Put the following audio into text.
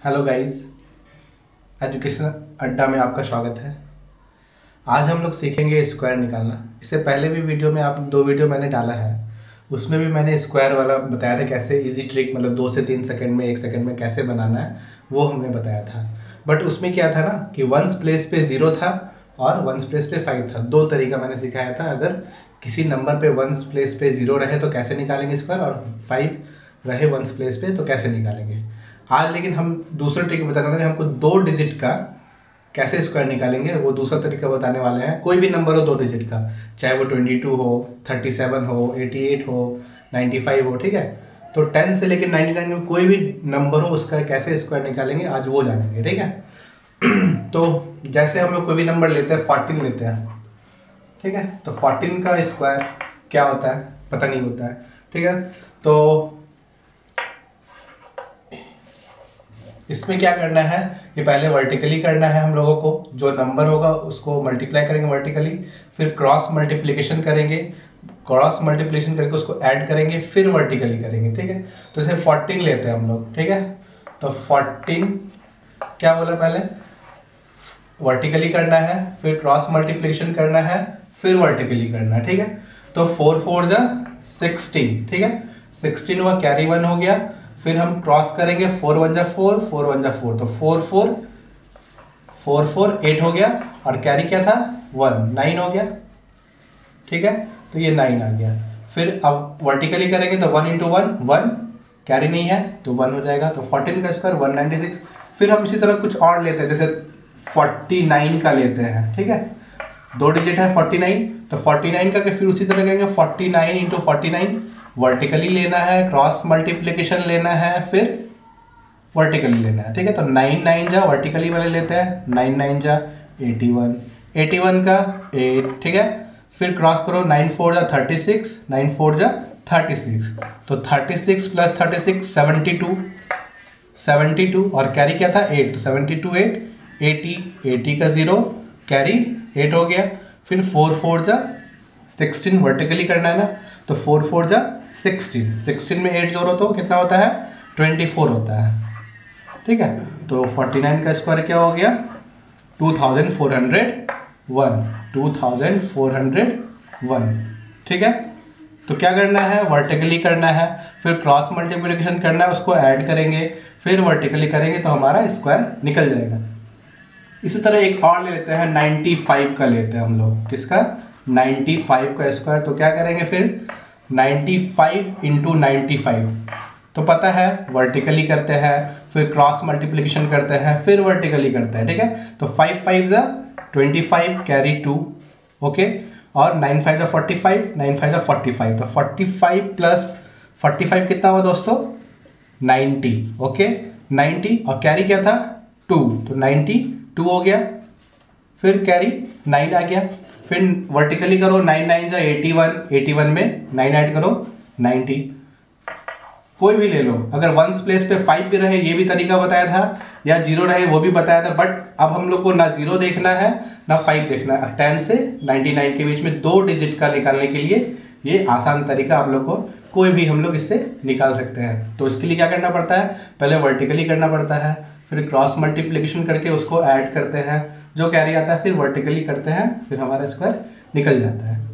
Hello guys education अड्डा में आपका स्वागत है। आज हम लोग सीखेंगे स्क्वायर निकालना। इससे पहले भी वीडियो में आप, दो वीडियो मैंने डाला है। उसमें भी मैंने स्क्वायर वाला बताया था कैसे इजी ट्रिक मतलब दो से तीन सेकंड में, एक सेकंड में कैसे बनाना है, वो हमने बताया था। बट उसमें क्या था ना, कि वंस प्लेस पे ज़ीरो था और वंस प्लेस पे फाइव था। दो तरीका मैंने सिखाया था। अगर किसी नंबर पे वंस प्लेस पे ज़ीरो रहे तो कैसे निकालेंगे स्क्वायर और फाइव रहे वंस प्लेस पे तो कैसे निकालेंगे? आज लेकिन हम दूसरा ट्रिक बताने वाले हैं, हमको दो डिजिट का कैसे स्क्वायर निकालेंगे, वो दूसरा तरीका बताने वाले हैं। कोई भी नंबर हो, दो डिजिट का। चाहे वो ट्वेंटी टू हो थर्टी सेवन हो एटी एट हो नाइन्टी फाइव हो, ठीक है? तो टेन से लेकर नाइन्टी नाइन में कोई भी नंबर हो, उसका कैसे स्क्वायर निकालेंगे, आज वो जानेंगे, ठीक है? तो जैसे हम लोग कोई भी नंबर लेते हैं फोर्टीन लेते हैं, ठीक है? तो फोर्टीन का स्क्वायर क्या होता है? पता नहीं होता है, ठीक है? तो इसमें क्या करना है? कि पहले वर्टिकली करना है हम लोगों को। जो नंबर होगा उसको मल्टीप्लाई करेंगे वर्टिकली फिर क्रॉस मल्टीप्लीकेशन करेंगे क्रॉस मल्टीप्लिकेशन करके उसको ऐड करेंगे, फिर वर्टिकली करेंगे, ठीक है? तो जैसे फोर्टीन लेते हैं हम लोग, ठीक है? तो फोर्टीन क्या बोला पहले? वर्टिकली करना है, फिर क्रॉस मल्टीप्लीकेशन करना है, फिर वर्टिकली करना है, ठीक है? तो फोर फोर जा सिक्सटीन ठीक है? सिक्सटीन हुआ कैरी वन हो गया। फिर हम क्रॉस करेंगे फोर वन जा फोर फोर वन जा फोर तो four four four four eight हो गया और कैरी क्या था वन नाइन हो गया। ठीक है? तो ये नाइन आ गया। फिर अब वर्टिकली करेंगे तो one into one one carry नहीं है तो वन हो जाएगा। तो फोर्टीन का स्क्वायर वन नाइन्टी सिक्स फिर हम इसी तरह कुछ और लेते हैं, जैसे फोर्टी नाइन का लेते हैं। ठीक है? दो डिजिट है फोर्टी नाइन तो फोर्टी नाइन का फिर उसी तरह करेंगे forty nine into forty nine vertically लेना है क्रॉस मल्टीप्लीकेशन लेना है, फिर वर्टिकली लेना है, ठीक है? तो नाइन नाइन जा वर्टिकली वाले लेते हैं नाइन नाइन जा एटी वन एटी वन का एट ठीक है? फिर क्रॉस करो नाइन फोर जा थर्टी सिक्स नाइन फोर जा थर्टी सिक्स तो thirty six plus thirty six seventy two seventy two और कैरी क्या था? एट तो seventy two eight eighty eighty का ज़ीरो कैरी एट हो गया, फिर फोर फोर जा सिक्सटीन वर्टिकली करना है ना? तो फोर फोर जा सिक्सटीन। सिक्सटीन में एट जोड़ो तो कितना होता है? ट्वेंटी फोर होता है। ठीक है? तो फोर्टी नाइन का स्क्वायर क्या हो गया? Two thousand four hundred one. Two thousand four hundred one. ठीक है? तो क्या करना है? वर्टिकली करना है। फिर क्रॉस मल्टीप्लिकेशन करना है, उसको ऐड करेंगे। फिर वर्टिकली करेंगे तो हमारा स्क्वायर निकल जाएगा। इसी तरह एक और ले लेते हैं नाइन्टी फाइव का लेते हैं हम लोग। किसका? नाइन्टी फाइव का स्क्वायर तो क्या करेंगे फिर? Ninety five into ninety five तो पता है वर्टिकली करते हैं, फिर क्रॉस मल्टीप्लिकेशन करते हैं, फिर वर्टिकली करते हैं, ठीक है? तो फाइव फाइव ज़ा twenty five carry two okay और नाइन फाइव ज़ा फोर्टी फाइव नाइन फाइव ज़ा फोर्टी फाइव तो forty five plus forty five कितना हुआ दोस्तों? नाइन्टी ओके नाइन्टी और कैरी क्या था? टू तो नाइन्टी टू हो गया, फिर कैरी नाइन आ गया। फिर वर्टिकली करो नाइन नाइन जा एटी वन एटी वन में नाइन ऐड करो नाइन्टी कोई भी ले लो। अगर वंस प्लेस पे फाइव भी रहे, ये भी तरीका बताया था, या ज़ीरो रहे, वो भी बताया था बट अब हम लोग को ना ज़ीरो देखना है, ना फाइव देखना है। टेन से नाइन्टी नाइन के बीच में दो डिजिट का निकालने के लिए ये आसान तरीका आप लोग को कोई भी हम लोग इससे निकाल सकते हैं। तो इसके लिए क्या करना पड़ता है? पहले वर्टिकली करना पड़ता है फिर क्रॉस मल्टीप्लीकेशन करके उसको ऐड करते हैं। जो कैरी आता है, फिर वर्टिकली करते हैं, फिर हमारा स्क्वायर निकल जाता है।